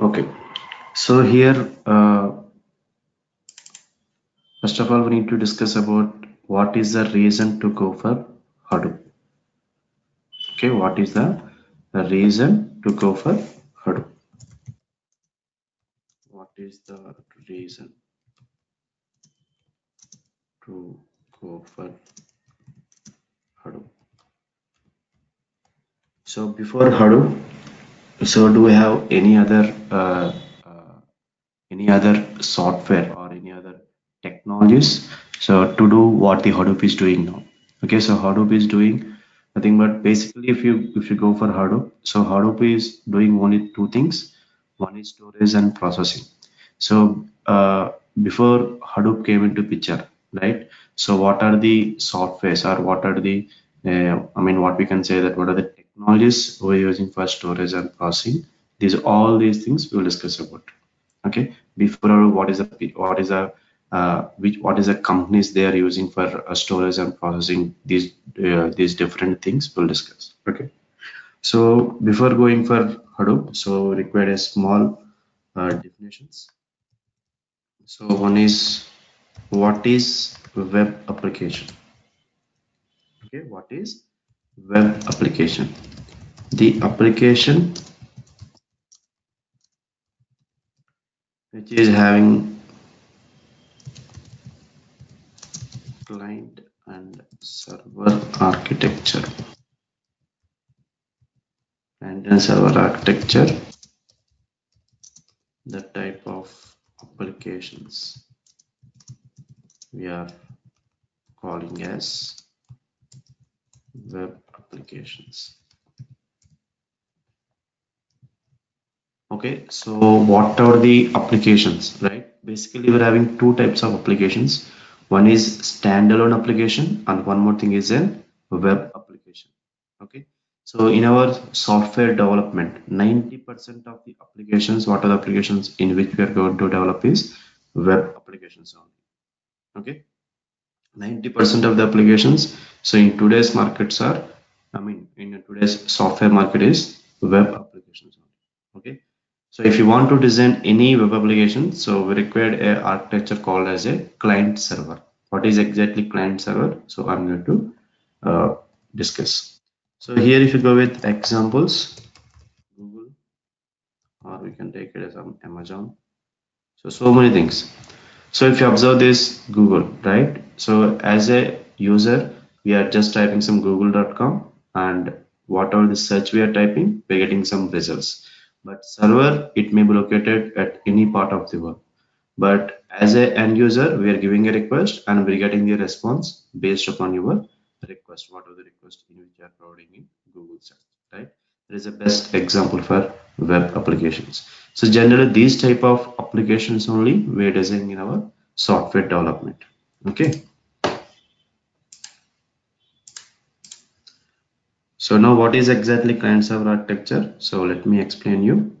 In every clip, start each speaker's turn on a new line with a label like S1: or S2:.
S1: Okay, so here, uh, first of all, we need to discuss about what is the reason to go for Hadoop. Okay, what is the, the reason to go for Hadoop? What is the reason to go for Hadoop? So before Hadoop, so do we have any other uh, uh, any other software or any other technologies? So to do what the hadoop is doing now. Okay so hadoop is doing nothing but basically if you if you go for hadoop so hadoop is doing only two things. One is storage and processing. So uh, before hadoop came into picture right? So what are the softwares or what are the uh, i mean what we can say that what are the technologies we're using for storage and processing. These all these things we will discuss about. Okay? Before what is a what is a uh, which what is the companies they are using for uh, storage and processing these uh, these different things we'll discuss. Okay? So before going for hadoop so required a small uh, definitions. So one is what is web application? Okay? What is web application. The application which is having client and server architecture. Client and server architecture the type of applications we are calling as web applications. Okay so what are the applications right? Basically we're having two types of applications. One is standalone application and one more thing is a web application okay? So in our software development 90 percent of the applications what are the applications in which we are going to develop is web applications only okay? 90 percent of the applications so in today's markets are i mean in today's software market is web applications okay so if you want to design any web application, so we required a architecture called as a client server. What is exactly client server? So I'm going to uh, discuss. So here if you go with examples, Google, or we can take it as Amazon. So, so many things. So if you observe this Google, right? So as a user, we are just typing some google.com and whatever the search we are typing, we're getting some results. But server it may be located at any part of the world. But as a end user we are giving a request and we're getting the response based upon your request what are the request in which you are providing in google search right? That is the best example for web applications. So generally these type of applications only we are designing in our software development okay So now what is exactly client server architecture? So let me explain you.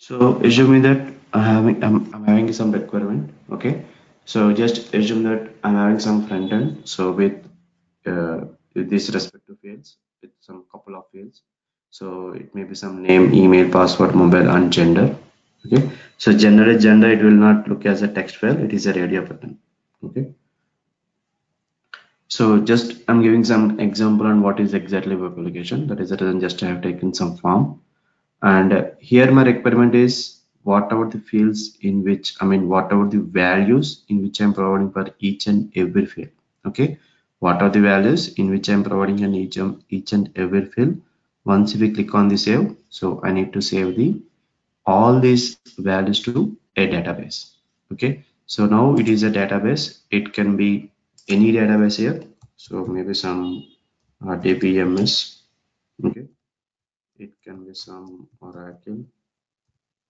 S1: So assuming that I'm having I'm, I'm having some requirement, okay. So just assume that I'm having some front end. So with uh, with this respective fields, with some couple of fields. So it may be some name, email, password, mobile, and gender. Okay. So gender gender. It will not look as a text file. It is a radio button. Okay. So just I'm giving some example on what is exactly web application. That is, rather than just I have taken some form and here my requirement is whatever the fields in which I mean whatever the values in which I'm providing for each and every field? Okay? What are the values in which I'm providing in each, each and every field? Once we click on the save so I need to save the all these values to a database. Okay? So now it is a database. It can be any database here. So maybe some uh, DBMS okay it can be some Oracle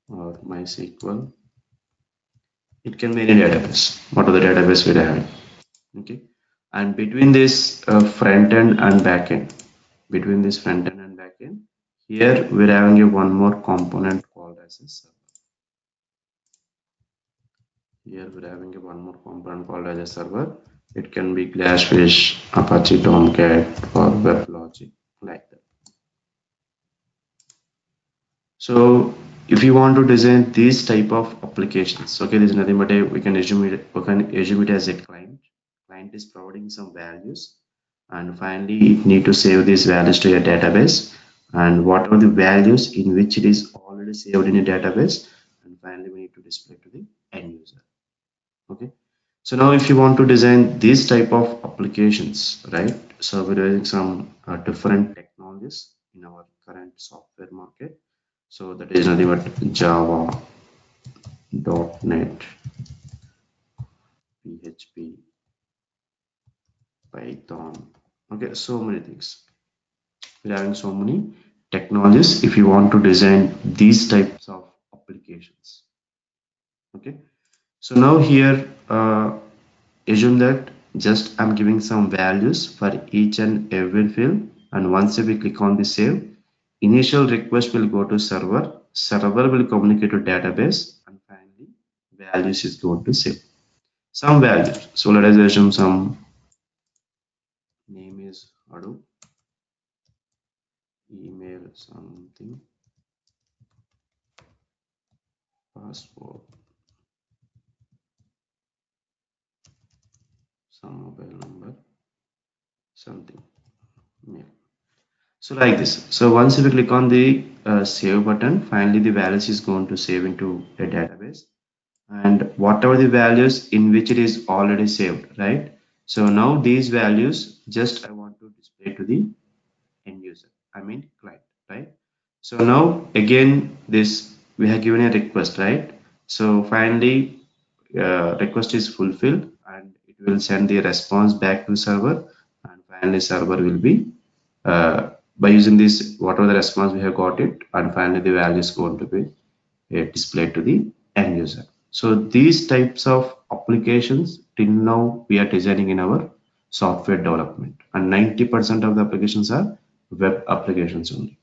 S1: or MySQL. It can be any database, what are the database we have. Okay. And between this uh, front end and back end, between this front end and back end, here we're having a one more component called as a server. Here we're having a one more component called as a server. It can be Glassfish, Apache Tomcat, or WebLogic, like that. So if you want to design these type of applications, okay, there's nothing but a, we can assume it, we can assume it as a client. Client is providing some values, and finally it need to save these values to a database. And what are the values in which it is already saved in a database, and finally we need to display to the end user. Okay. So now if you want to design these type of applications, right? So we're using some uh, different technologies in our current software market so that is nothing but java net php python. Okay so many things. We're having so many technologies. If you want to design these types of applications. Okay so now here uh, assume that just i'm giving some values for each and every field. And once we click on the save initial request will go to server. Server will communicate to database. And finally values is going to save. Some values. So let us assume some name is Hadoop. Email something. Password. Some mobile number. Something. Mail so like this. So once we click on the uh, save button finally the values is going to save into a database. And whatever the values in which it is already saved right? So now these values just i want to display to the end user i mean client right? So now again this we have given a request right? So finally uh, request is fulfilled and it will send the response back to server and finally server will be uh, by using this whatever the response we have got it and finally the value is going to be uh, displayed to the end user. So these types of applications till now we are designing in our software development. And 90 percent of the applications are web applications only.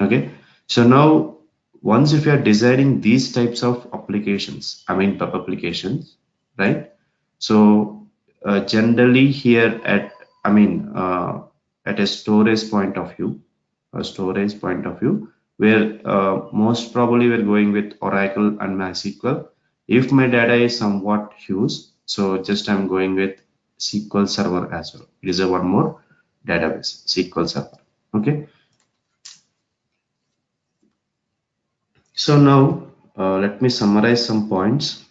S1: Okay? So now once if you are designing these types of applications i mean web applications right? So uh, generally here at i mean uh, at a storage point of view a storage point of view where uh, most probably we're going with oracle and mysql. If my data is somewhat huge so just i'm going with sql server as well. It is a one more database sql server okay? So now uh, let me summarize some points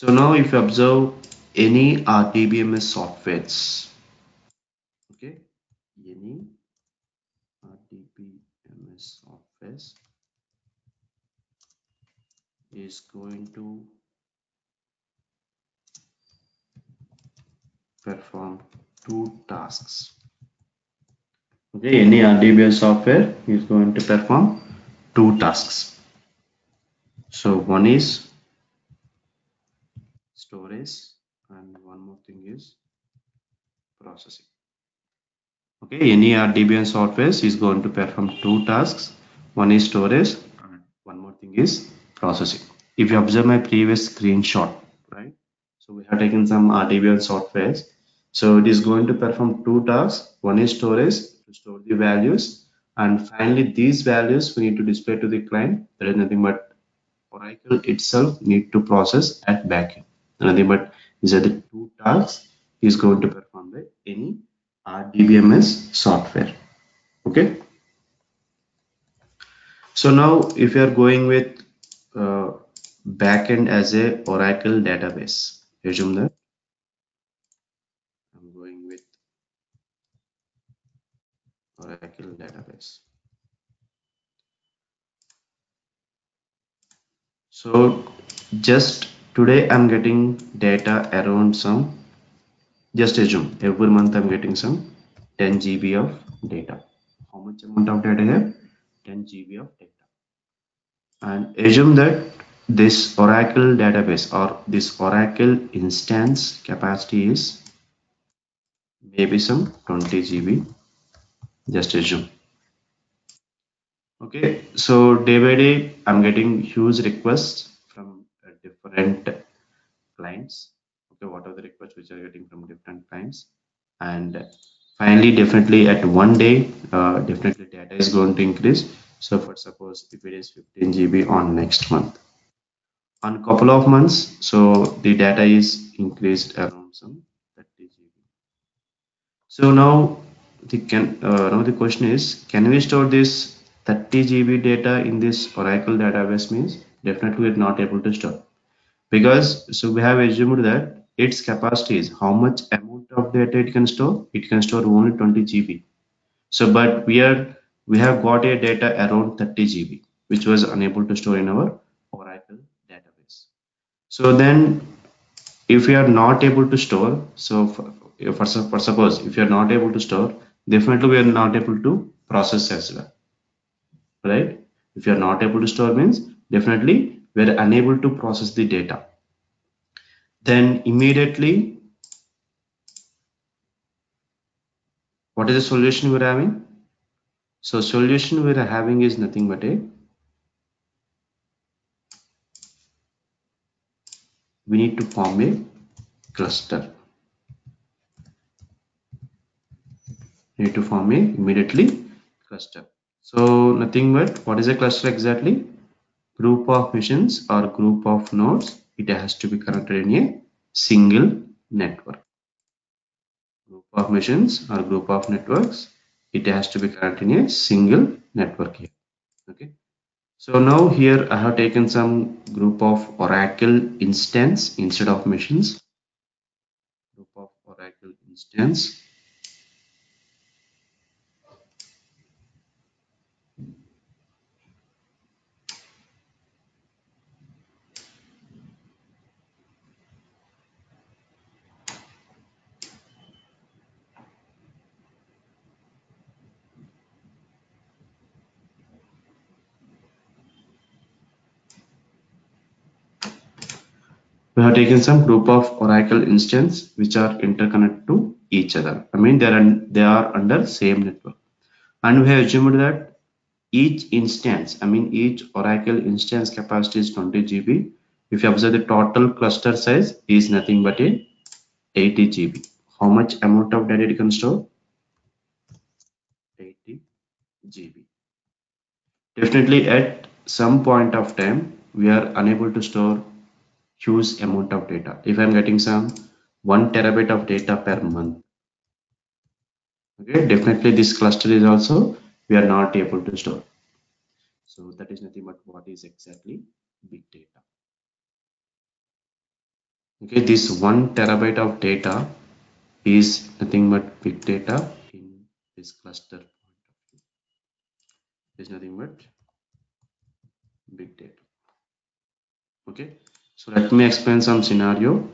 S1: So now if you observe any RDBMS softwares, okay, any RDBMS softwares is going to perform two tasks. Okay, any RDBMS software is going to perform two tasks. So one is storage and one more thing is processing. Okay, any RDBM software is going to perform two tasks. One is storage and one more thing is processing. If you observe my previous screenshot, right? So we have taken some RDBM software So it is going to perform two tasks. One is storage to store the values and finally these values we need to display to the client. There is nothing but Oracle itself need to process at backend. Nothing but these are the two tasks is going to perform by any RDBMS software. Okay. So now if you are going with uh, backend as a Oracle database, assume that I'm going with Oracle database. So just today I'm getting data around some just assume every month I'm getting some 10 GB of data. How much amount of data here? 10 GB of data. And assume that this Oracle database or this Oracle instance capacity is maybe some 20 GB. Just assume. Okay, so day by day I'm getting huge requests different clients okay what are the requests which are getting from different clients. And finally definitely at one day uh, definitely data is going to increase. So for suppose if it is 15 GB on next month. On a couple of months so the data is increased around some 30 GB so now the can uh, now the question is can we store this 30 GB data in this Oracle database means? Definitely we're not able to store because so we have assumed that its capacity is how much amount of data it can store? It can store only 20 gb so but we are we have got a data around 30 gb which was unable to store in our oracle database. So then if we are not able to store so for, for, for suppose if you are not able to store definitely we are not able to process as well. Right? If you are not able to store means definitely we are unable to process the data. Then immediately what is the solution we're having? So solution we're having is nothing but a we need to form a cluster. Need to form a immediately cluster. So nothing but what is a cluster exactly group of machines or group of nodes it has to be connected in a single network. Group of machines or group of networks it has to be connected in a single network here. Okay. So now here i have taken some group of oracle instance instead of machines. Group of oracle instance we have taken some group of oracle instance which are interconnected to each other. I mean they are they are under same network. And we have assumed that each instance i mean each oracle instance capacity is 20 gb if you observe the total cluster size is nothing but a 80 gb how much amount of data it can store? 80 gb definitely at some point of time we are unable to store huge amount of data. If i'm getting some one terabyte of data per month. Okay definitely this cluster is also we are not able to store. So that is nothing but what is exactly big data. Okay this one terabyte of data is nothing but big data in this cluster is nothing but big data. Okay so let me explain some scenario.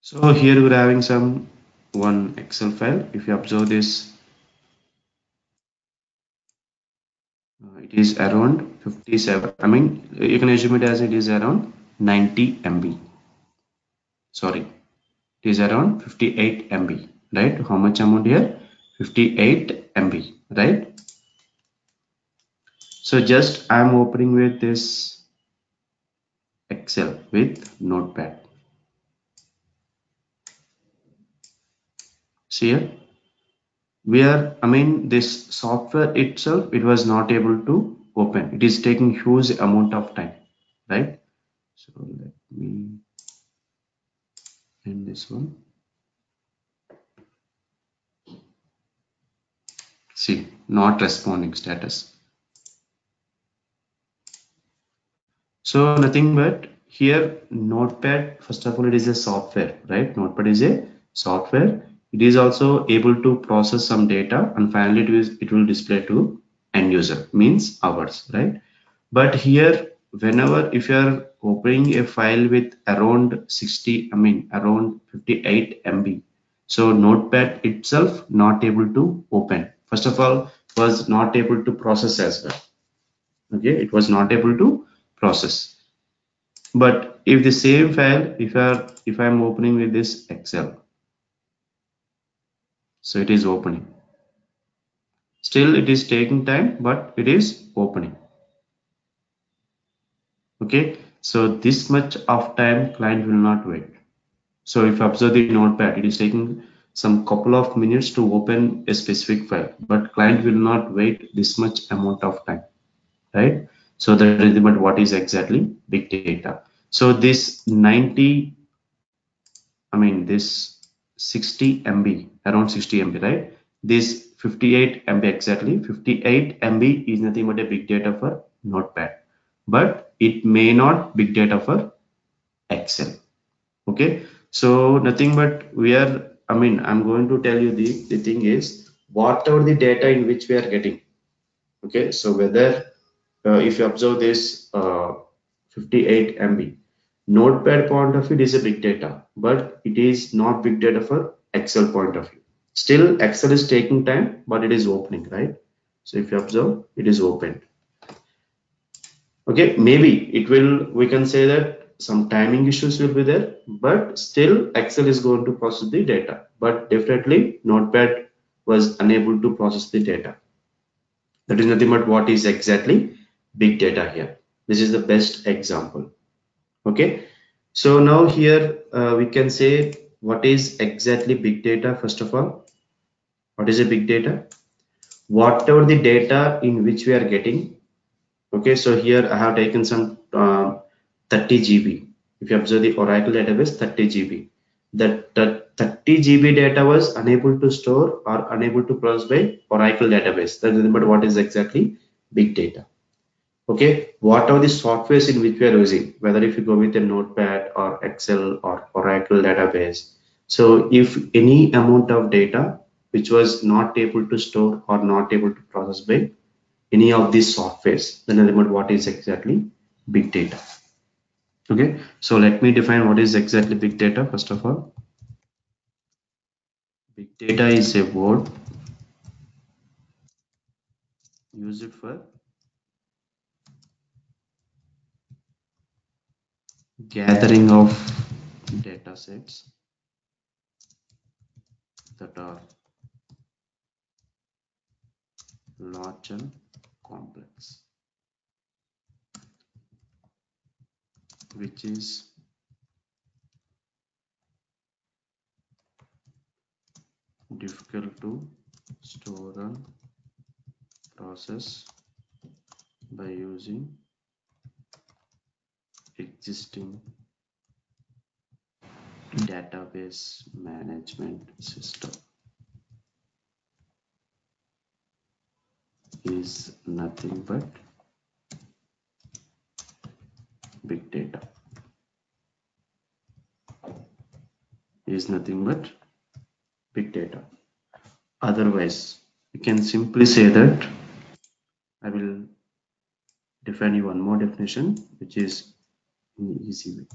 S1: So here we're having some one Excel file. If you observe this uh, it is around 57 i mean you can assume it as it is around 90 mb sorry it is around 58 mb right? How much amount here? 58 mb right? So just i'm opening with this excel with notepad. See here? We are I mean this software itself it was not able to open. It is taking huge amount of time right? So let me end this one. See not responding status. So nothing but here notepad first of all it is a software right? Notepad is a software. It is also able to process some data and finally it will display to end user means ours right? But here whenever if you are opening a file with around 60 i mean around 58 mb so notepad itself not able to open. First of all was not able to process as well. Okay it was not able to process. But if the same file if i if i'm opening with this excel so it is opening. Still it is taking time but it is opening okay? So this much of time client will not wait. So if you observe the notepad it is taking some couple of minutes to open a specific file but client will not wait this much amount of time right? So that is about what is exactly? Big data. So this 90 i mean this 60 MB, around 60 MB, right? This 58 MB exactly, 58 MB is nothing but a big data for Notepad, but it may not big data for Excel. Okay, so nothing but we are, I mean, I'm going to tell you the, the thing is whatever the data in which we are getting. Okay, so whether uh, if you observe this uh, 58 MB, notepad point of view it is a big data but it is not big data for excel point of view. Still excel is taking time but it is opening right? So if you observe it is opened okay maybe it will we can say that some timing issues will be there but still excel is going to process the data but definitely notepad was unable to process the data. That is nothing but what is exactly big data here. This is the best example. Okay so now here uh, we can say what is exactly big data. First of all what is a big data? Whatever the data in which we are getting okay so here i have taken some uh, 30 gb if you observe the oracle database 30 gb that, that 30 gb data was unable to store or unable to process by oracle database. That is but what is exactly? Big data. Okay what are the softwares in which we are using? Whether if you go with a notepad or excel or oracle database. So if any amount of data which was not able to store or not able to process by any of these softwares then I remember what is exactly big data. Okay? So let me define what is exactly big data first of all. Big data is a word used for gathering of data sets that are large and complex which is difficult to store and process by using existing database management system is nothing but big data. Is nothing but big data. Otherwise you can simply say that I will define you one more definition which is in easy way.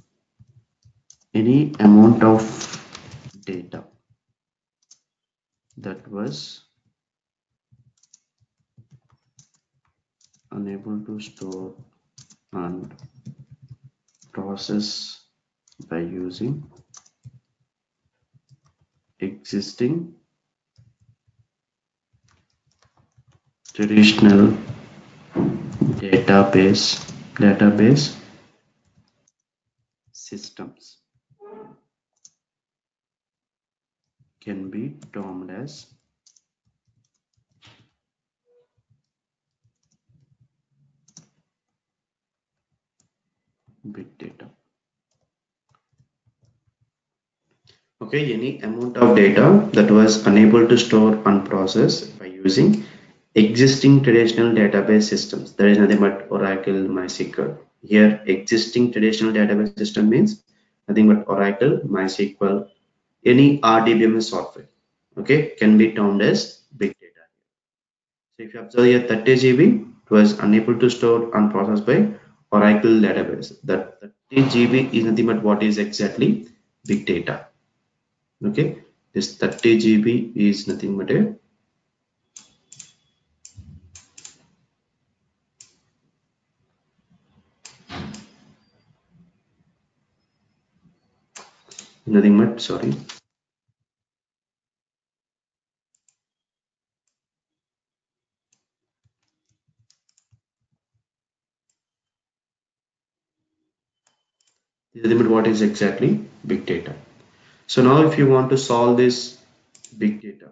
S1: Any amount of data that was unable to store and process by using existing traditional database database systems can be termed as big data. Okay any amount of data that was unable to store and process by using existing traditional database systems. There is nothing but oracle mysql. Here existing traditional database system means nothing but oracle mysql any rdbms software okay can be termed as big data. So if you observe here 30 gb it was unable to store and process by Oracle database. That 30 GB is nothing but what is exactly big data. Okay, this 30 GB is nothing but a nothing but sorry limit what is exactly big data. So now if you want to solve this big data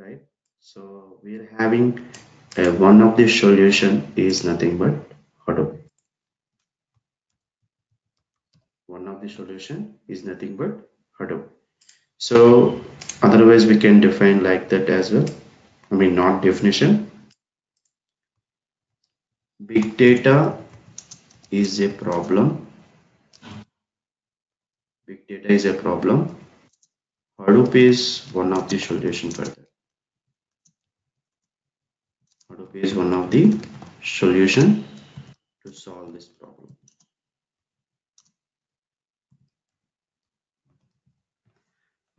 S1: right? So we're having uh, one of the solution is nothing but Hadoop. One of the solution is nothing but Hadoop. So otherwise we can define like that as well. I mean not definition. Big data is a problem big data is a problem Hadoop is one of the solution for that. Hadoop is one of the solution to solve this problem.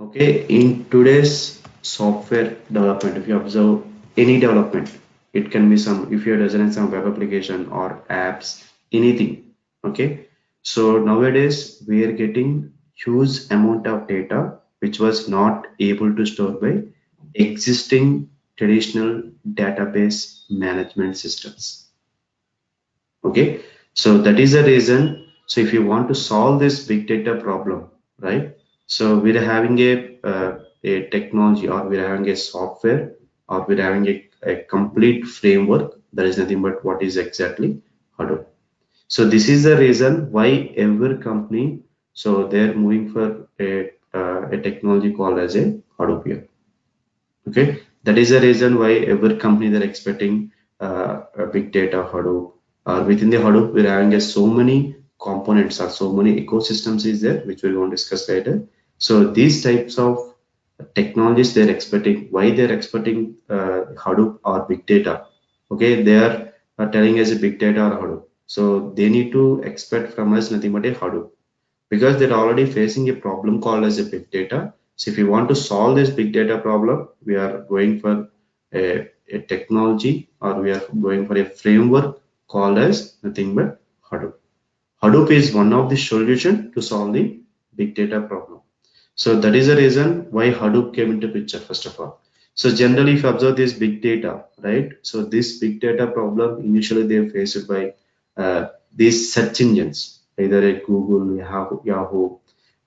S1: Okay in today's software development if you observe any development it can be some if you're designing some web application or apps anything okay? So nowadays we are getting huge amount of data which was not able to store by existing traditional database management systems. Okay? So that is the reason. So if you want to solve this big data problem right? So we're having a uh, a technology or we're having a software or we're having a, a complete framework. There is nothing but what is exactly Hadoop. So this is the reason why every company so they're moving for a, uh, a technology called as a Hadoop. Okay, that is the reason why every company they're expecting uh, a big data Hadoop. Uh, within the Hadoop, we're having a, so many components or so many ecosystems is there, which we're going to discuss later. So these types of technologies they're expecting, why they're expecting uh, Hadoop or big data. Okay, they are uh, telling us a big data or Hadoop. So they need to expect from us nothing but a Hadoop because they're already facing a problem called as a big data. So if you want to solve this big data problem, we are going for a, a technology or we are going for a framework called as nothing but Hadoop. Hadoop is one of the solution to solve the big data problem. So that is the reason why Hadoop came into picture first of all. So generally if you observe this big data, right? So this big data problem initially they are faced by uh, these search engines either at Google, Yahoo,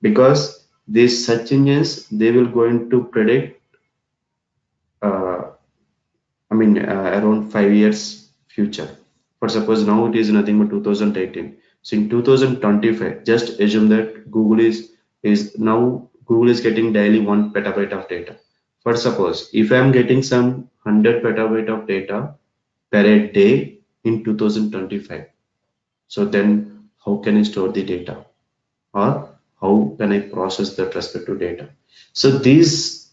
S1: because these search engines they will going to predict. Uh, I mean, uh, around five years future. For suppose now it is nothing but 2018. So in 2025, just assume that Google is is now Google is getting daily one petabyte of data. For suppose if I am getting some 100 petabyte of data per day in 2025, so then how can I store the data or how can I process that respective data. So these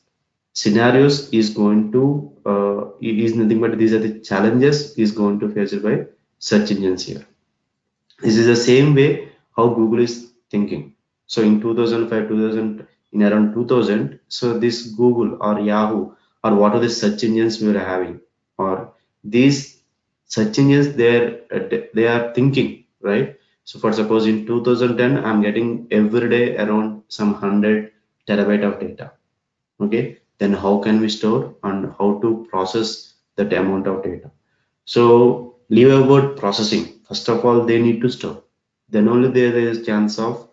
S1: scenarios is going to uh, is nothing but these are the challenges is going to face by search engines here. This is the same way how Google is thinking. So in 2005, 2000, in around 2000, so this Google or Yahoo or what are the search engines we are having or these searching is there they are thinking right so for suppose in 2010 i'm getting every day around some 100 terabyte of data. Okay? Then how can we store and how to process that amount of data? So leave about processing. First of all they need to store. Then only there is chance of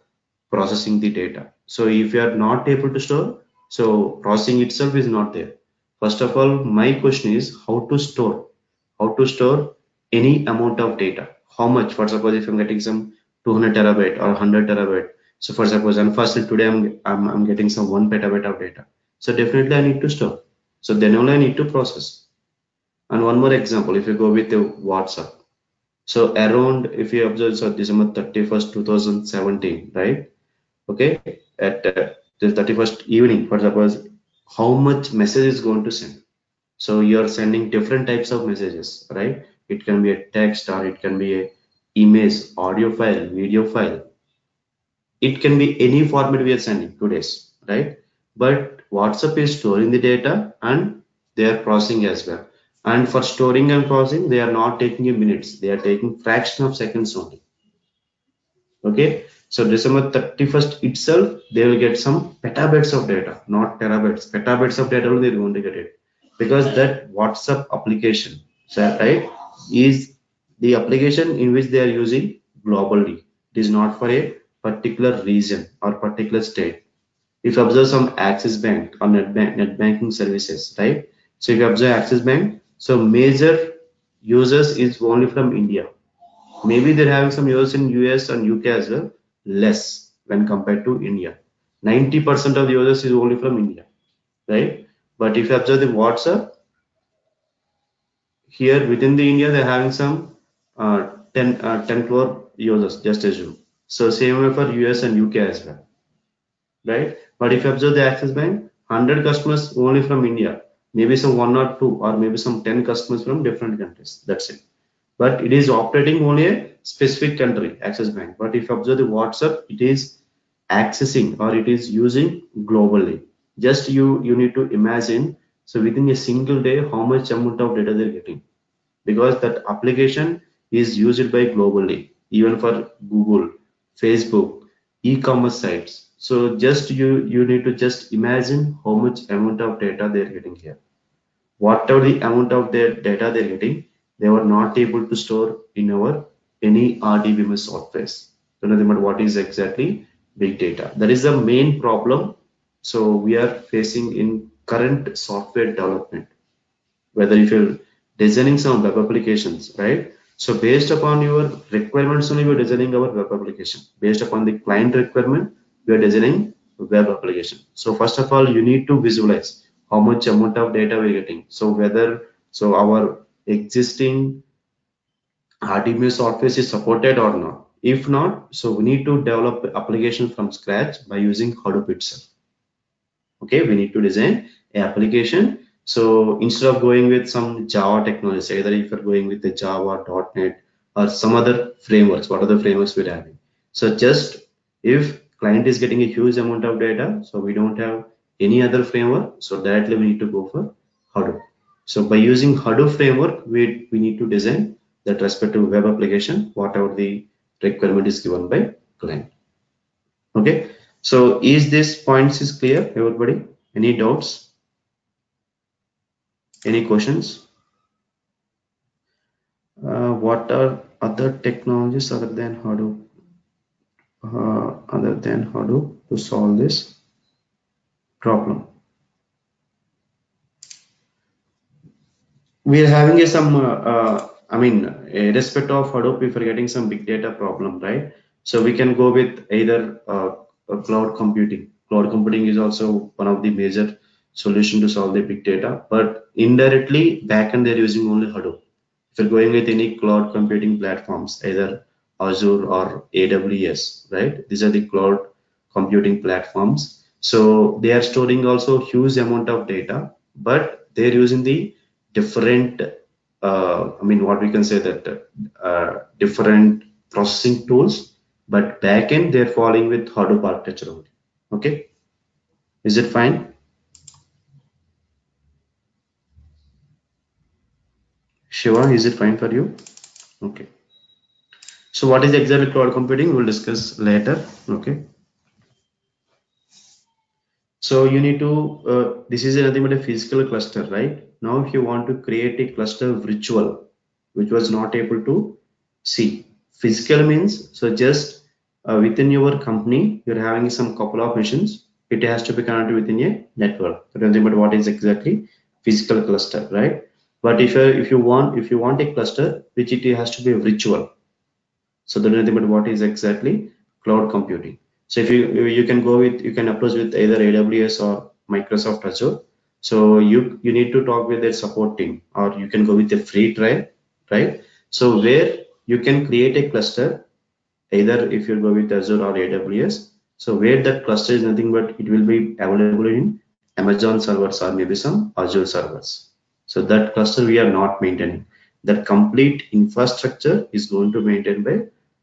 S1: processing the data. So if you are not able to store so processing itself is not there. First of all my question is how to store? How to store any amount of data how much for suppose if i'm getting some 200 terabyte or 100 terabyte. So for suppose and first today I'm, I'm i'm getting some one petabyte of data. So definitely i need to store. So then only i need to process. And one more example if you go with the whatsapp. So around if you observe so december 31st 2017 right? Okay? At uh, the 31st evening for suppose how much message is going to send? So you're sending different types of messages right it can be a text or it can be a image audio file video file. It can be any format we are sending today's right? But whatsapp is storing the data and they are processing as well. And for storing and processing they are not taking in minutes they are taking fraction of seconds only. Okay? So december 31st itself they will get some petabytes of data not terabytes. Petabytes of data only they're going to get it. Because that whatsapp application right is the application in which they are using globally. It is not for a particular region or particular state. If you observe some Axis Bank or net, bank, net banking services right? So if you observe Axis Bank so major users is only from india. Maybe they're having some users in us and uk as well less when compared to india. 90 percent of the users is only from india right? But if you observe the whatsapp here within the india they're having some uh, 10 uh, 10 crore users just assume. So same way for us and uk as well. Right? But if you observe the Axis Bank 100 customers only from india. Maybe some one or two or maybe some 10 customers from different countries. That's it. But it is operating only a specific country Axis Bank. But if you observe the whatsapp it is accessing or it is using globally. Just you you need to imagine so within a single day how much amount of data they're getting because that application is used by globally even for google facebook e-commerce sites so just you you need to just imagine how much amount of data they're getting here whatever the amount of their data they're getting they were not able to store in our any RDBMS software. So nothing but what is exactly big data. That is the main problem. So we are facing in current software development. Whether if you're designing some web applications, right? So based upon your requirements only we're designing our web application. Based upon the client requirement, we are designing web application. So first of all, you need to visualize how much amount of data we're getting. So whether so our existing RDBMS software is supported or not. If not, so we need to develop application from scratch by using Hadoop itself. Okay, we need to design application. So instead of going with some Java technology, either if you're going with the Java, .NET, or some other frameworks, what are the frameworks we're having? So just if client is getting a huge amount of data, so we don't have any other framework, so directly we need to go for Hadoop. So by using Hadoop framework, we, we need to design that respective web application, whatever the requirement is given by client. Okay. So is this points is clear, everybody? Any doubts? Any questions? Uh, what are other technologies other than Hadoop? Uh, other than Hadoop to solve this problem? we are having a, some uh, uh, i mean irrespective of hadoop if we're getting some big data problem right so we can go with either uh, cloud computing cloud computing is also one of the major solution to solve the big data but indirectly backend they're using only hadoop. If you're going with any cloud computing platforms either azure or aws right? These are the cloud computing platforms. So they are storing also huge amount of data but they're using the different uh, i mean what we can say that uh, different processing tools but backend they're following with hadoop architecture only. Okay? Is it fine Shiva, is it fine for you? Okay. So what is exactly cloud computing? We'll discuss later. Okay. So you need to, uh, this is nothing but a physical cluster, right? Now, if you want to create a cluster virtual, which was not able to see, physical means, so just uh, within your company, you're having some couple of machines, it has to be connected within a network. Nothing but what is exactly physical cluster, right? But if, uh, if you want, if you want a cluster, which it has to be virtual. So the nothing but what is exactly cloud computing. So if you you can go with you can approach with either AWS or Microsoft Azure. So you you need to talk with their support team, or you can go with a free trial, right? So where you can create a cluster, either if you go with Azure or AWS. So where that cluster is nothing but it will be available in Amazon servers or maybe some Azure servers. So that cluster we are not maintaining. That complete infrastructure is going to maintain by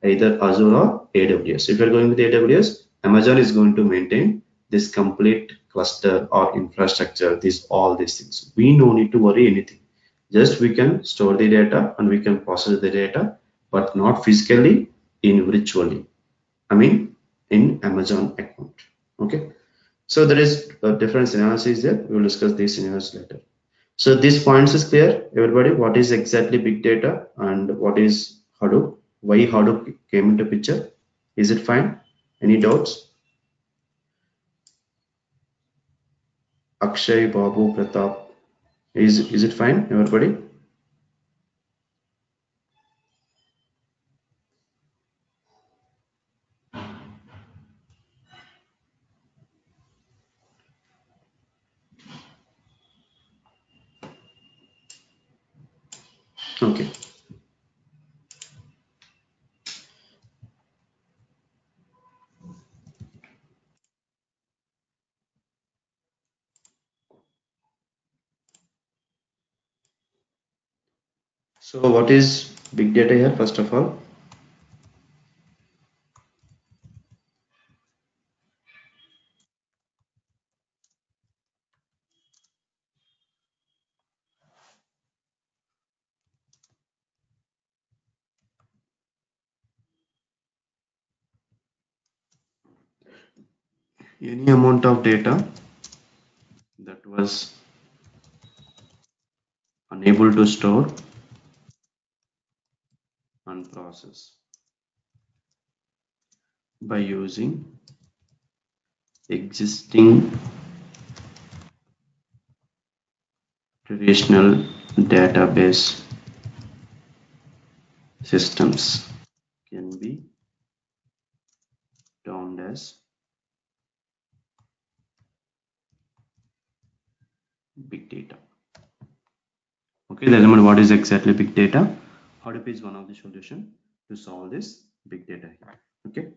S1: either Azure or AWS. If you're going with AWS, Amazon is going to maintain this complete cluster or infrastructure, this all these things. We no need to worry anything. Just we can store the data and we can process the data, but not physically in virtually. I mean in Amazon account. Okay. So there is a different analysis there. We will discuss these scenarios later. So these points is clear, everybody. What is exactly big data and what is Hadoop? why Hadoop came into picture. Is it fine? Any doubts? Akshay, Babu, Pratap. Is, is it fine, everybody? Okay. So what is big data here first of all? Any amount of data that was unable to store and process by using existing traditional database systems can be termed as big data okay let's remember what is exactly big data Hadoop is one of the solution to solve this big data here. Okay.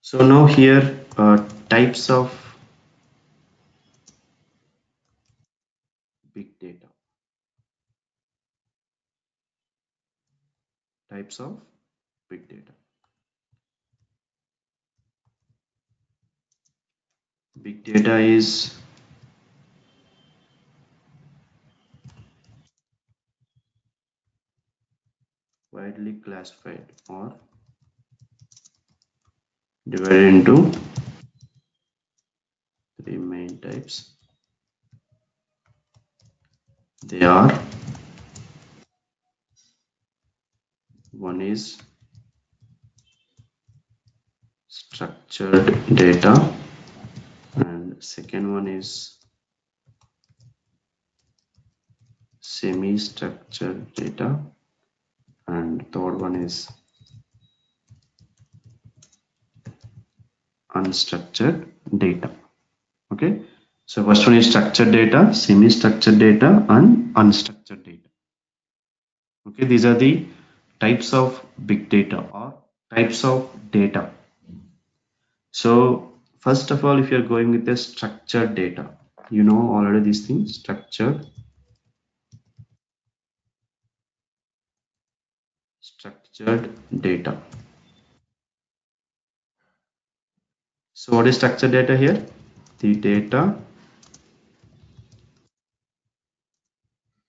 S1: So now here uh, types of big data. Types of big data. Big data is widely classified or divided into three main types. They are one is structured data second one is semi-structured data and third one is unstructured data. Okay? So first one is structured data semi-structured data and unstructured data. Okay these are the types of big data or types of data. So first of all if you're going with the structured data you know already these things structured structured data. So what is structured data here? The data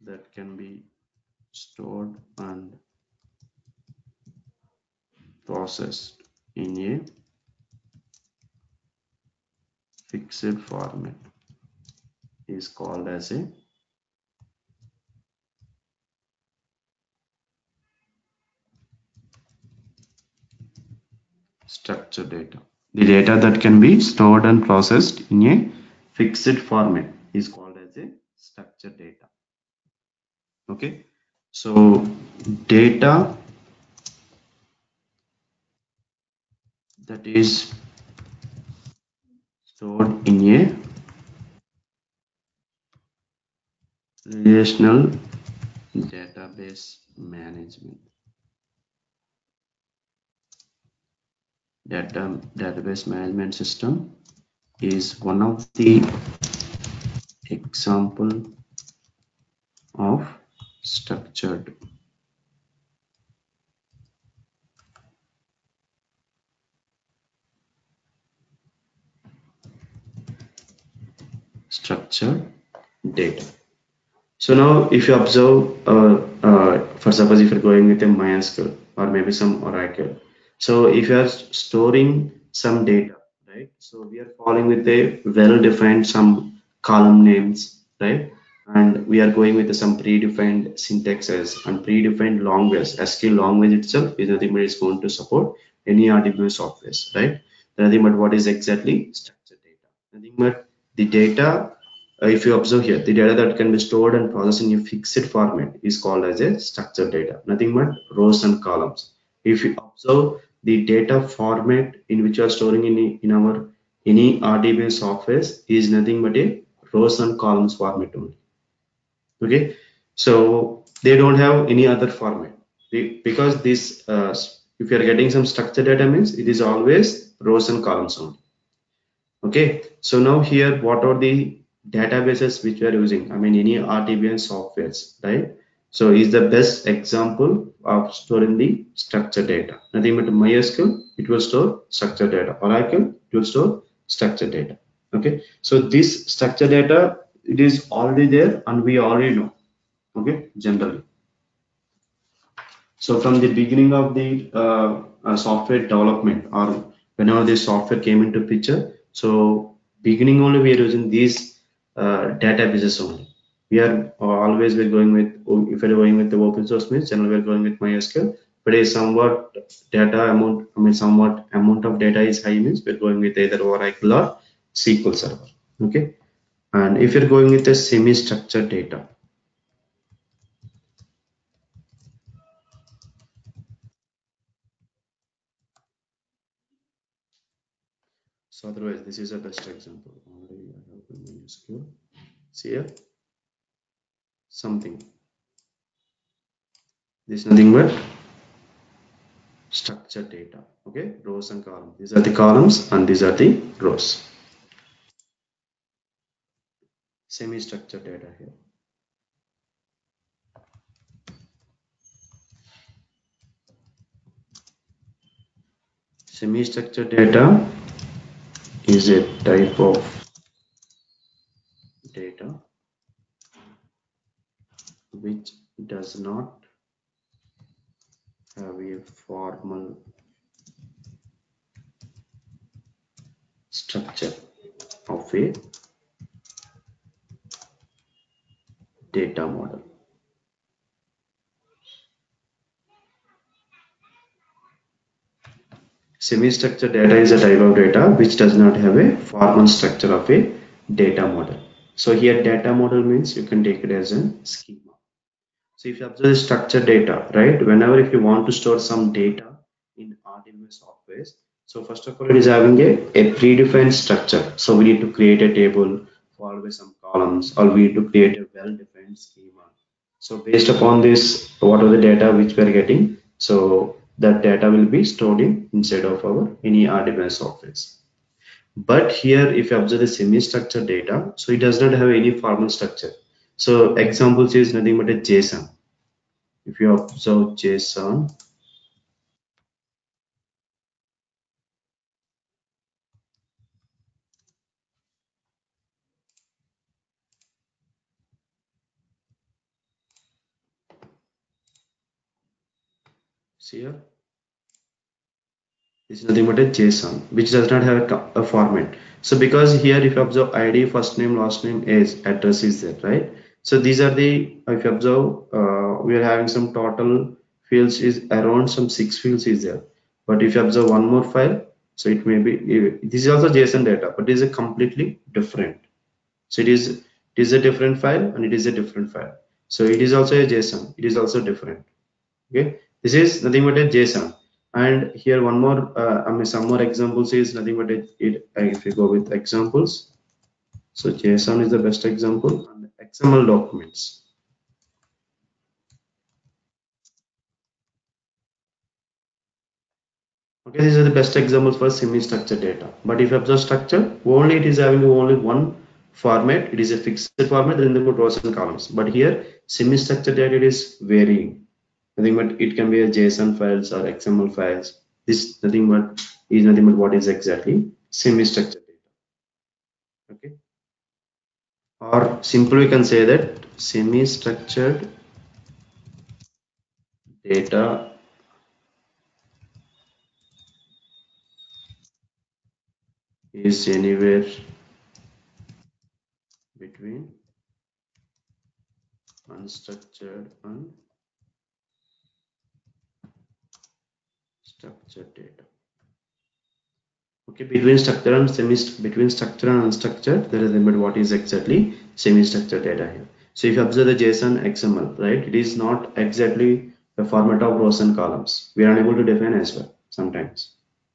S1: that can be stored and processed in a fixed format is called as a structured data. The data that can be stored and processed in a fixed format is called as a structured data. Okay, so data that is stored in a relational database management. Data database management system is one of the example of structured structured data. So now if you observe uh, uh, for suppose if you're going with a MySQL or maybe some Oracle so if you are storing some data right? So we are following with a well defined some column names right? And we are going with some predefined syntaxes and predefined language. SQL language itself is nothing but is going to support any RDBMS software right? Nothing but what is exactly structured data. Nothing but the data if you observe here the data that can be stored and processed in a fixed format is called as a structured data. Nothing but rows and columns. If you observe the data format in which you are storing in, in our any RDBMS software is nothing but a rows and columns format only. Okay? So they don't have any other format. Because this uh, if you are getting some structured data means it is always rows and columns only. Okay? So now here what are the databases which we are using i mean any RDBMS softwares right? So is the best example of storing the structured data. Nothing but mysql it will store structured data. Oracle will store structured data. Okay? So this structured data it is already there and we already know. Okay? Generally. So from the beginning of the uh, uh, software development or whenever this software came into picture so beginning only we are using these Uh, databases only. We are uh, always we're going with if we're going with the open source means generally we're going with mysql. But a somewhat data amount i mean somewhat amount of data is high means we're going with either oracle or sql server okay? And if you're going with a semi-structured data. So otherwise this is a best example see here? Something. This is nothing but structured data. Okay? Rows and columns. These are the columns and these are the rows. Semi-structured data here. Semi-structured data is a type of data which does not have a formal structure of a data model. Semi-structured data is a type of data which does not have a formal structure of a data model. So here data model means you can take it as a schema. So if you observe the structured data, right, whenever if you want to store some data in RDBMS software, so first of all, it is having a, a predefined structure. So we need to create a table followed by some columns or we need to create a well-defined schema. So based upon this, what are the data which we are getting? So that data will be stored in inside of our any RDBMS softwares. But here, if you observe the semi-structured data, so it does not have any formal structure. So examples is nothing but a JSON if you observe JSON, see here? This is nothing but a json which does not have a, a format. So because here if you observe id first name last name is address is there right? So these are the if you observe uh, we are having some total fields is around some six fields is there. But if you observe one more file so it may be this is also json data but it is a completely different. So it is it is a different file and it is a different file. So it is also a json it is also different. Okay? This is nothing but a json. And here one more uh, i mean some more examples is nothing but it, it if you go with examples. So json is the best example xml documents. Okay these are the best examples for semi-structured data. But if you observe structure only it is having only one format. It is a fixed format then the rows and columns. But here semi-structured data is varying. Nothing but it can be a json files or xml files. This nothing but is nothing but what is exactly semi-structured data. Okay or simply we can say that semi-structured data. Is anywhere between unstructured and structured data okay between structure and semi between structure and unstructured there is limit what is exactly semi-structured data here. So if you observe the json xml right it is not exactly the format of rows and columns. We are unable to define as well sometimes.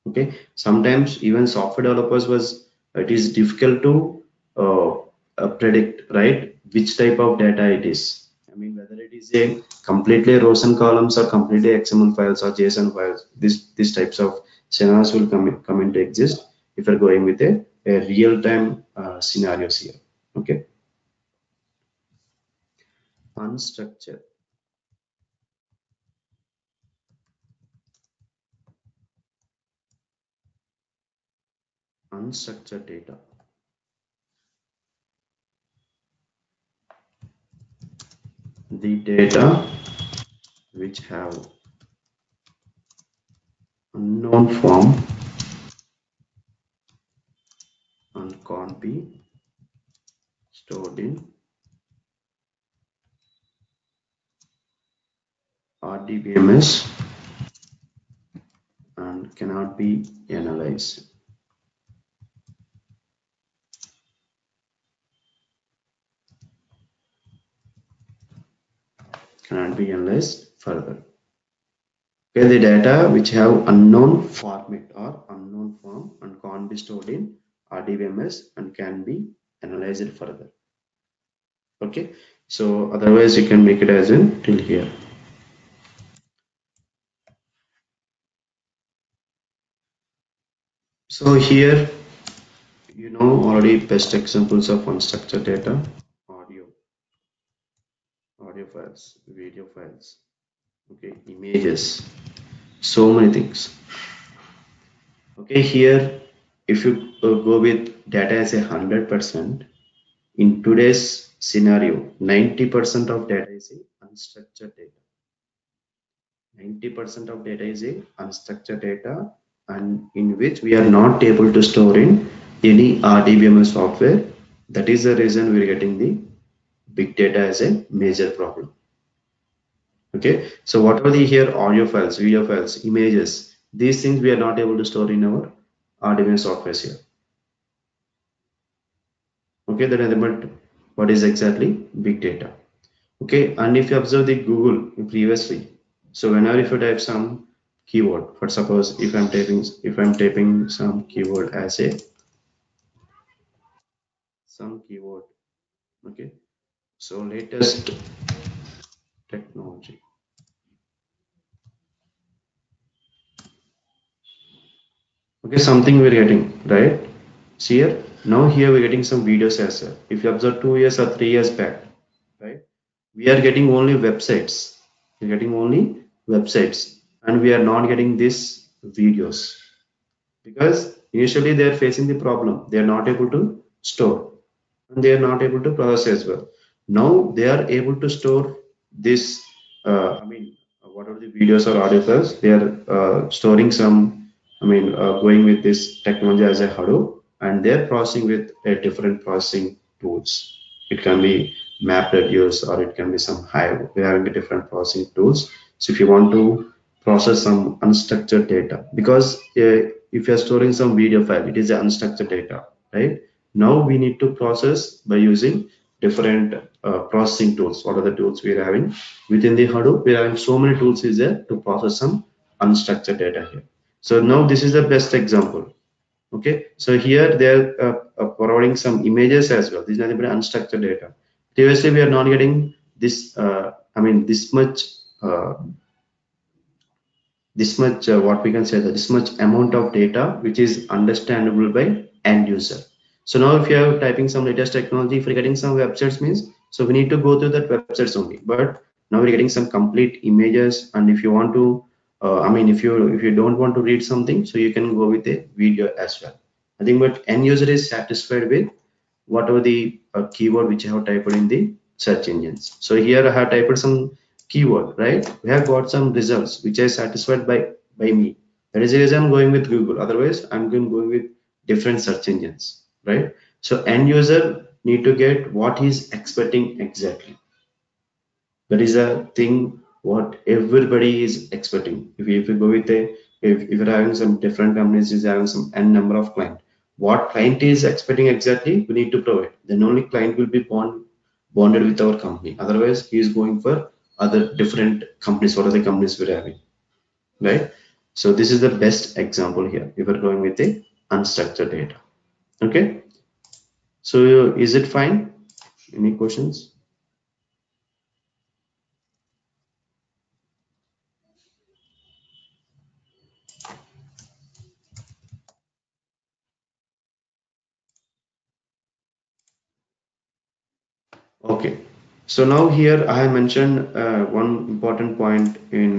S1: Okay sometimes even software developers was it is difficult to uh, uh, predict right which type of data it is. I mean whether it is a completely rows and columns or completely xml files or json files this these types of scenarios will come come into exist if you're going with a, a real-time uh, scenarios here okay unstructured unstructured data. The data which have unknown form and can't be stored in RDBMS and cannot be analyzed. cannot be analyzed further. Okay, the data which have unknown format or unknown form and can't be stored in RDBMS and can be analyzed further. Okay, so otherwise you can make it as in till here. So here you know already best examples of unstructured data audio, audio files video files okay images. So many things. Okay here if you uh, go with data as a hundred percent in today's scenario 90 percent of data is unstructured data. 90 percent of data is a unstructured data and in which we are not able to store in any RDBMS software. That is the reason we're getting the big data as a major problem okay? So whatever the here audio files video files images these things we are not able to store in our RDBMS software here. Okay? Then element what is exactly big data. Okay? And if you observe the google previously so whenever if you type some keyword for suppose if i'm typing if i'm typing some keyword as a some keyword okay? So latest technology. Okay something we're getting right? See here? Now here we're getting some videos as well. If you observe two years or three years back right? We are getting only websites. We're getting only websites. And we are not getting these videos. Because initially they are facing the problem. They are not able to store. And they are not able to process as well. Now they are able to store this uh, i mean whatever the videos or audio files, they are uh, storing some, I mean, uh, going with this technology as a Hadoop, and they're processing with a different processing tools. It can be MapReduce or it can be some Hive. We're having different processing tools. So if you want to process some unstructured data, because uh, if you're storing some video file, it is unstructured data, right? Now we need to process by using different uh, processing tools. What are the tools we are having within the Hadoop? We are having so many tools is there to process some unstructured data here. So now this is the best example. Okay, so here they are uh, uh, providing some images as well. This is nothing but unstructured data. Previously, we are not getting this. Uh, I mean, this much. Uh, this much what we can say that this much amount of data which is understandable by end user so now if you are typing some latest technology, if you're getting some websites means, so we need to go through that websites only. But now we're getting some complete images. And if you want to, uh, I mean, if you if you don't want to read something, so you can go with a video as well. I think but end user is satisfied with whatever the uh, keyword which I have typed in the search engines. So here I have typed some keyword, right? We have got some results which are satisfied by by me. That is the reason I'm going with Google. Otherwise, I'm going with different search engines right? So end user need to get what he's expecting exactly. That is a thing what everybody is expecting. If you, if you go with a, if, if you're having some different companies is having some n number of client, what client is expecting exactly, we need to provide. Then only client will be bond, bonded with our company. Otherwise, he is going for other different companies. What are the companies we're having, right? So this is the best example here. If we're going with a unstructured data okay so is it fine? Any questions? Okay. So now here i have mentioned uh, one important point in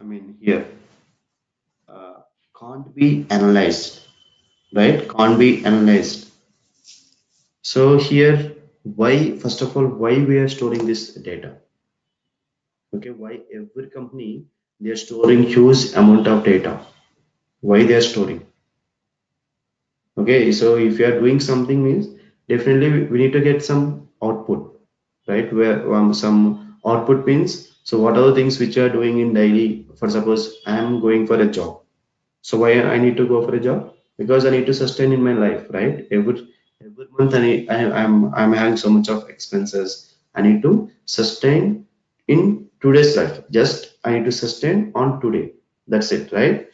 S1: i mean here. Uh, can't be analyzed right? Can't be analyzed so here why first of all why we are storing this data? Okay why every company they are storing huge amount of data? Why they are storing? Okay so if you are doing something means definitely we need to get some output right? Where um, some output means so what are the things which you are doing in daily? For suppose i am going for a job. So why i need to go for a job? Because I need to sustain in my life, right? Every every month I, I, I'm, I'm having so much of expenses. I need to sustain in today's life. Just I need to sustain on today. That's it, right?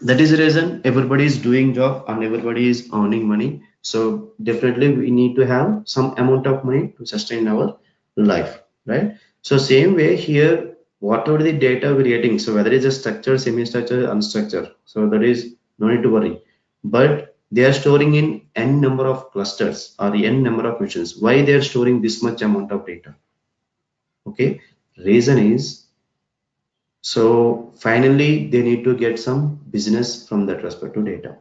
S1: That is the reason everybody is doing job and everybody is earning money. So definitely we need to have some amount of money to sustain our life, right? So same way here, whatever the data we're getting, so whether it's a structure, semi-structure, unstructured, so that is no need to worry but they are storing in n number of clusters or n number of machines. Why they are storing this much amount of data? Okay reason is so finally they need to get some business from that respect to data.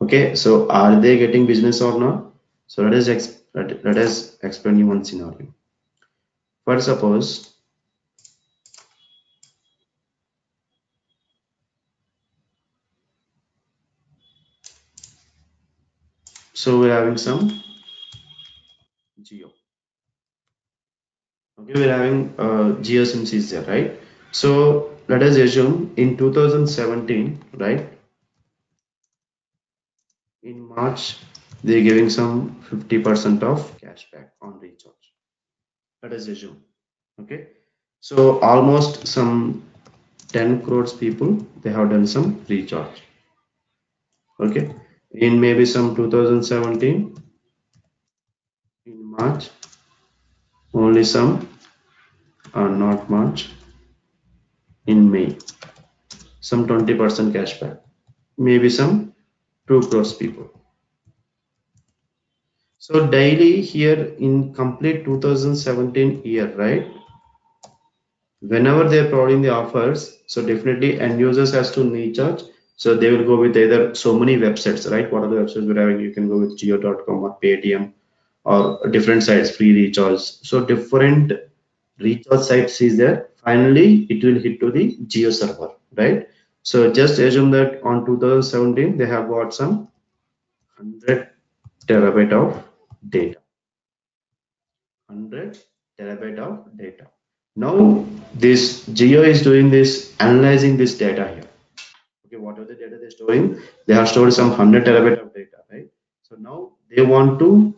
S1: Okay so are they getting business or not? So let us let us explain you one scenario. For suppose So we're having some Jio. Okay, we're having uh, SIMs is there, right? So let us assume in 2017, right? In March, they're giving some 50% of cashback on recharge. Let us assume, okay? So almost some 10 crores people, they have done some recharge, okay? In maybe some 2017 in March only some are not March in May. Some 20% cashback. Maybe some 2 crores people. So daily here in complete 2017 year right? Whenever they're providing the offers so definitely end users has to recharge so they will go with either so many websites, right? What are the websites we're having? You can go with Jio.com or Paytm or different sites, free recharge. So different recharge sites is there finally it will hit to the Jio server right so just assume that on 2017 they have got some 100 terabyte of data 100 terabyte of data now this Jio is doing this analyzing this data here okay what are the data they're storing they have stored some 100 terabyte of data right? So now they want to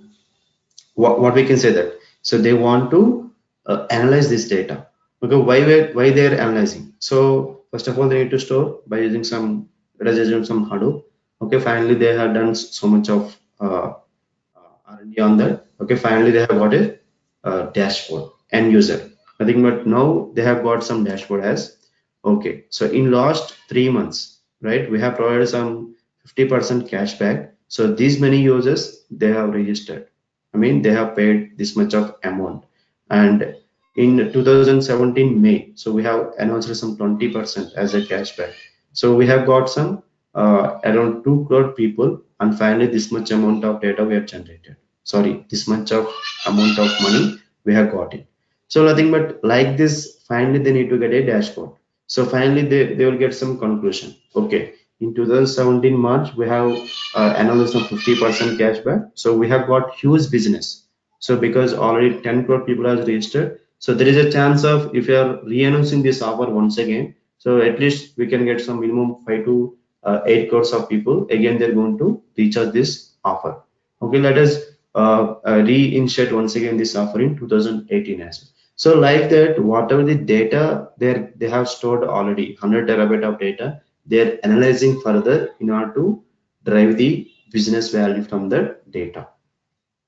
S1: what, what we can say that so they want to uh, analyze this data. Okay why why they're analyzing? So first of all they need to store by using some let us some hadoop. Okay finally they have done so much of uh, uh, R&D on that. Okay finally they have got a uh, dashboard end user. Nothing but now they have got some dashboard as okay. So in last three months right? We have provided some 50% cashback so these many users they have registered. I mean they have paid this much of amount. And in 2017 may so we have announced some 20% as a cashback so we have got some uh, around 2 crore people and finally this much amount of data we have generated. Sorry this much of amount of money we have got it so nothing but like this finally they need to get a dashboard so finally they, they will get some conclusion. Okay. In 2017 march we have uh, announced some 50 percent cashback. So we have got huge business. So because already 10 crore people has registered so there is a chance of if you are re-announcing this offer once again so at least we can get some minimum 5 to uh, 8 crores of people. Again they're going to recharge this offer. Okay let us uh, uh, once again this offer in 2018 as well. So like that, whatever the data they they have stored already, 100 terabyte of data, they're analyzing further in order to drive the business value from the data.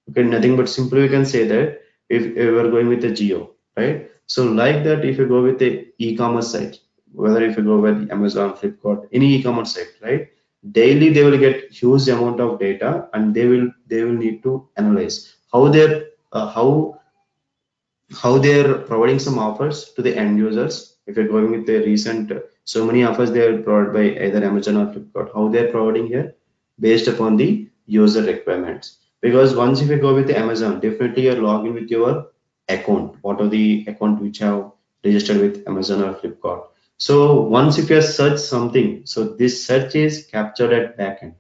S1: Okay, nothing but simply we can say that if, we're going with the Jio, right? So like that, if you go with the e-commerce site, whether if you go with Amazon, Flipkart, any e-commerce site, right? daily they will get huge amount of data and they will they will need to analyze how they're uh, how how they're providing some offers to the end users. If you're going with the recent so many offers they are provided by either amazon or flipkart how they're providing here based upon the user requirements. Because once if you go with the amazon definitely you're logging with your account what are the account which have registered with amazon or flipkart. So once if you search something, so this search is captured at backend.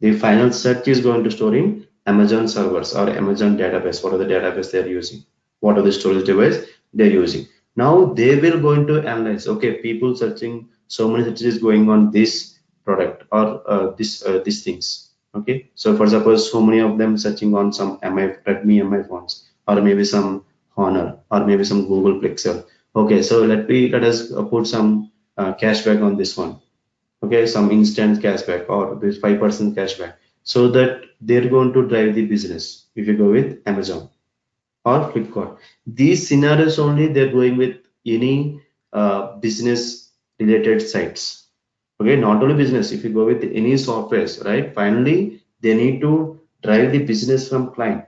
S1: The final search is going to store in Amazon servers or Amazon database. What are the database they're using? What are the storage device they're using? Now they will going to analyze. Okay, people searching so many searches going on this product or uh, this uh, these things. Okay, so for suppose so many of them searching on some MI Redmi MI phones or maybe some Honor or maybe some Google Pixel okay so let me let us uh, put some uh, cashback on this one okay some instant cashback or this five percent cashback so that they're going to drive the business if you go with amazon or flipkart these scenarios only they're going with any uh, business related sites okay not only business if you go with any softwares right finally they need to drive the business from client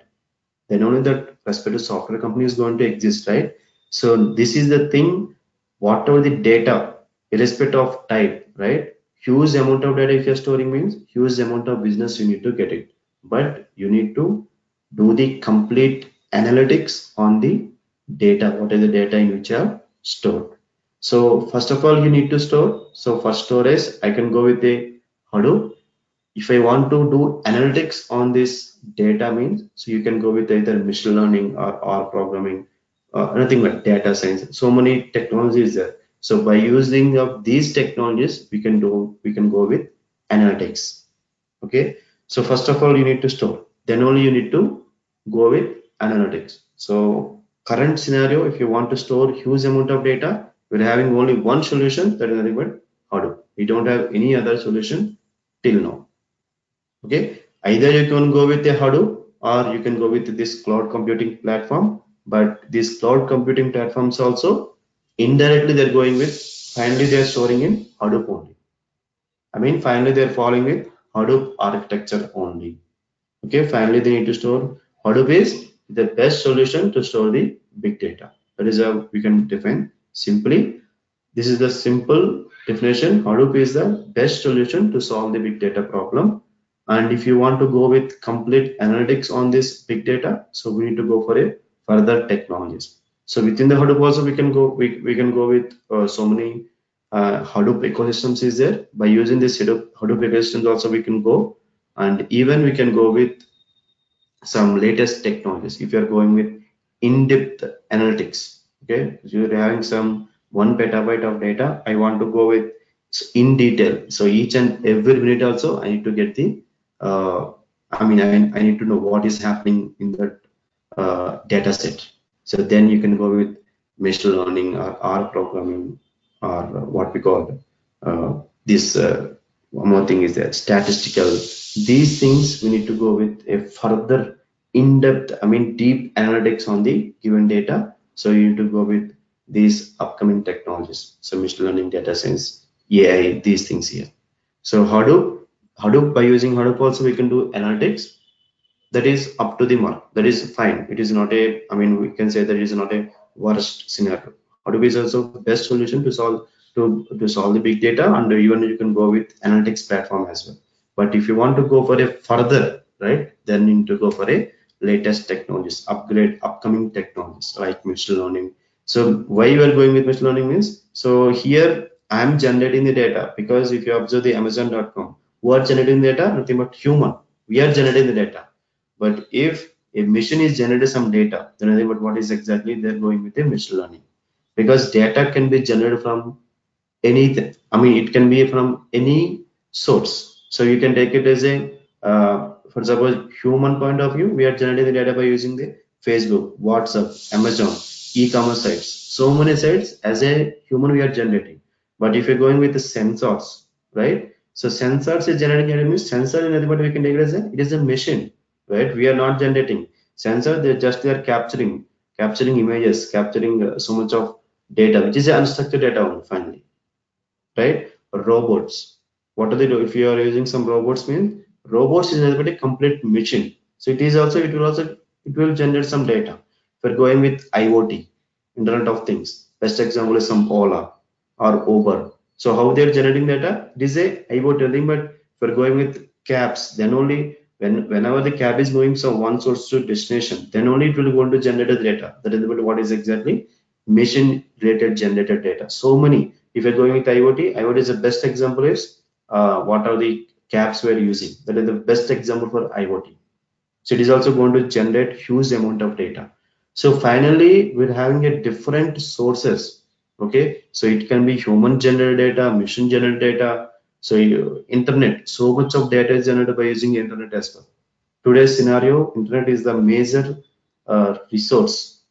S1: then only that respective software company is going to exist right so this is the thing, whatever the data, irrespective of type, right? Huge amount of data if you're storing means huge amount of business you need to get it. But you need to do the complete analytics on the data, what is the data in which you have stored. So first of all, you need to store. So for storage, I can go with the Hadoop. If I want to do analytics on this data means, so you can go with either machine learning or R programming uh, nothing like data science so many technologies there so by using of these technologies we can do we can go with analytics okay so first of all you need to store. Then only you need to go with analytics. So current scenario if you want to store huge amount of data we're having only one solution that is nothing but hadoop. We don't have any other solution till now. Okay? Either you can go with a hadoop or you can go with this cloud computing platform but these cloud computing platforms also indirectly they're going with finally they're storing in hadoop only. I mean finally they're following with hadoop architecture only. Okay finally they need to store hadoop is the best solution to store the big data. That is how we can define simply. This is the simple definition. Hadoop is the best solution to solve the big data problem. And if you want to go with complete analytics on this big data so we need to go for a further technologies. So within the Hadoop also we can go we, we can go with uh, so many uh, Hadoop ecosystems is there. By using this Hadoop, Hadoop ecosystems also we can go and even we can go with some latest technologies. If you're going with in-depth analytics, okay, you're having some one petabyte of data, I want to go with in detail. So each and every minute also I need to get the, uh, I mean, I, I need to know what is happening in that uh, data set. So then you can go with machine learning or R programming or what we call uh, this uh, one more thing is that statistical these things we need to go with a further in-depth i mean deep analytics on the given data. So you need to go with these upcoming technologies. So machine learning data science ai these things here. So hadoop hadoop by using hadoop also we can do analytics. That is up to the mark. That is fine. It is not a i mean we can say that it is not a worst scenario Hadoop is also the best solution to solve to, to solve the big data and even you can go with analytics platform as well. But if you want to go for a further, right, then you need to go for a latest technologies, upgrade upcoming technologies like machine learning. So why you are going with machine learning means, so here I'm generating the data because if you observe the Amazon.com, who are generating the data? Nothing but human. We are generating the data. But if a machine is generating some data, then nothing but what is exactly they're going with the machine learning because data can be generated from anything i mean it can be from any source. So you can take it as a uh, for example human point of view we are generating the data by using the facebook whatsapp amazon e-commerce sites. So many sites as a human we are generating. But if you're going with the sensors right? So sensors is generating data means sensor in other we can take it as a it is a machine right? We are not generating. Sensor they just they are capturing capturing images capturing uh, so much of data which is unstructured data only finally. Right? Robots. What are they do? If you are using some robots means robots is a complete machine. So it is also it will also it will generate some data. If we're going with iot internet of things best example is some ola or uber. So how they're generating data? It is a iot thing but if we're going with cabs then only when whenever the cab is moving from one source to destination then only it will go to generate the data. That is what is exactly machine related generated data. So many. If you're going with iot iot is the best example is uh, what are the caps we're using. That is the best example for iot so it is also going to generate huge amount of data. So finally we're having a different sources okay? So it can be human generated data machine generated data. So you, internet. So much of data is generated by using internet as well. Today's scenario internet is the major uh, resource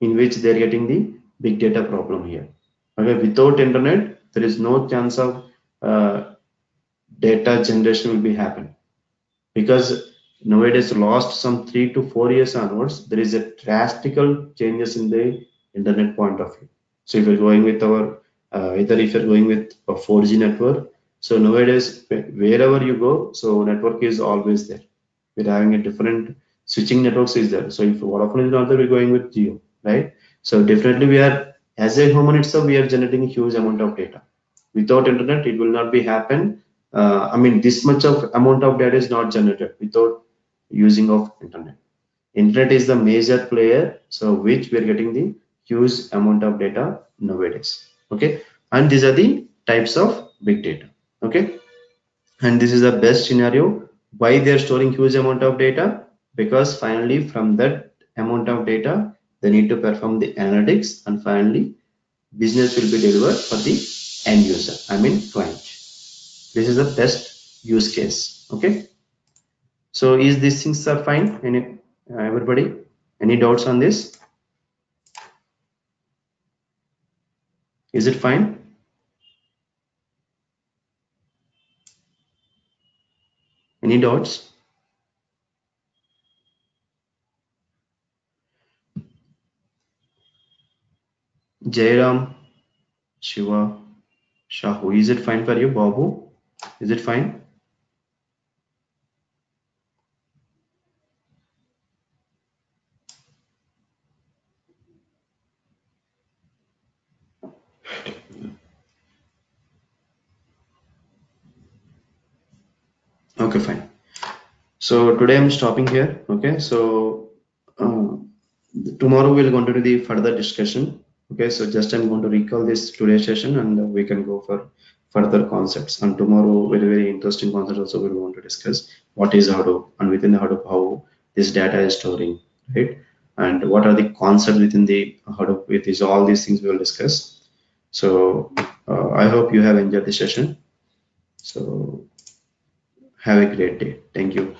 S1: in which they're getting the big data problem here. Okay without internet there is no chance of uh, data generation will be happen because nowadays lost some three to four years onwards there is a drastical changes in the internet point of view. So if you're going with our uh, either if you're going with a 4g network so nowadays wherever you go so network is always there. We're having a different switching networks is there. So if Vodafone is not there we're going with Jio right? So definitely we are, as a human itself, we are generating a huge amount of data. Without internet, it will not be happen. Uh, I mean, this much of amount of data is not generated without using of internet. Internet is the major player, so which we are getting the huge amount of data nowadays. Okay, and these are the types of big data. Okay, and this is the best scenario. Why they are storing huge amount of data? Because finally, from that amount of data, they need to perform the analytics and finally business will be delivered for the end user i mean client. This is the best use case okay? So is these things are fine? Any uh, everybody? Any doubts on this? Is it fine? Any doubts Jairam, Shiva, Shahu. Is it fine for you, Babu? Is it fine? Okay, fine. So today I'm stopping here. Okay, so uh, tomorrow we'll continue the further discussion. Okay, so just I'm going to recall this today's session and we can go for further concepts. And tomorrow, very, very interesting concept also we want to discuss. What is Hadoop and within the Hadoop, how this data is storing, right? And what are the concepts within the Hadoop with this, all these things we will discuss. So uh, I hope you have enjoyed the session. So have a great day. Thank you.